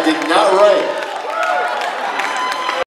I did not write.